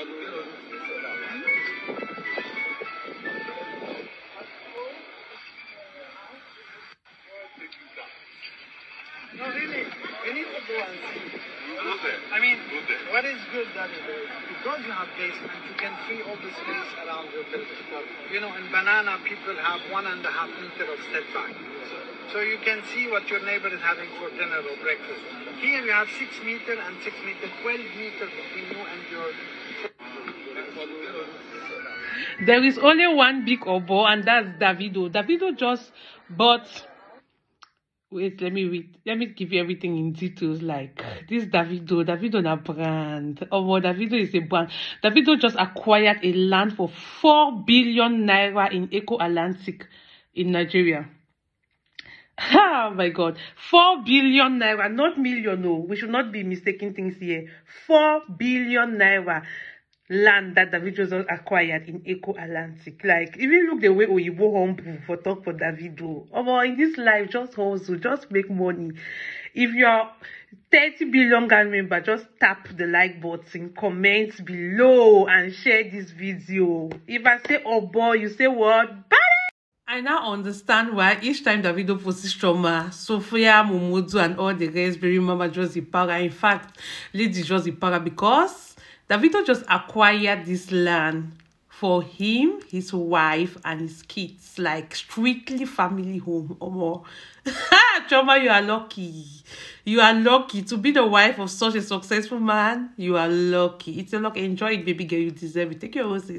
No, really, we need to go and see. I mean, what is good that because you have basement, you can see all the space around your building. You know, in banana, people have one and a half meter of setback. So you can see what your neighbor is having for dinner or breakfast. Here you have six meter and six meter, 12 meter between you and your There is only one big OBO, and that's Davido. Davido just bought. Wait, let me read. Let me give you everything in details. Like this Davido, Davido na brand. Oh, well, Davido is a brand. Davido just acquired a land for four billion naira in Eko Atlantic in Nigeria. Oh my God, four billion naira, not million. No, we should not be mistaking things here. Four billion naira land that Davido just acquired in Eco Atlantic. Like, even look the way Oyibo humble for talk for Davido. Oh, in this life, just hustle, just make money. If you're 30 billion gang member, just tap the like button, comment below, and share this video. If I say oh boy, you say what? Bye! I now understand why each time Davido posts trauma, Sophia, Momodu, and all the rest, Baby Mama Josie Para. In fact, Lady Josie Para, because Davido just acquired this land for him, his wife, and his kids, like strictly family home. Omo. Choma, you are lucky. You are lucky to be the wife of such a successful man. You are lucky. It's a luck. Enjoy it, baby girl. You deserve it. Take your roses.